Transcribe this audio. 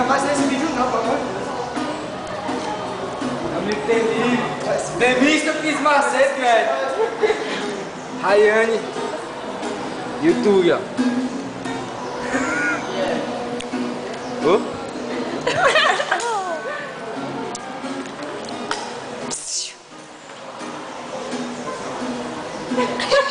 não faz esse vídeo não, por favor. de Deus. Eu me temi. Temi se eu fiz macete, velho. Rayane. ó. o Tuga. Ô? Yeah.